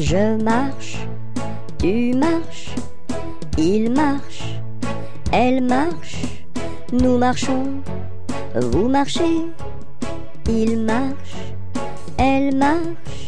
Je marche, tu marches, il marche, elle marche, nous marchons, vous marchez, il marche, elle marche.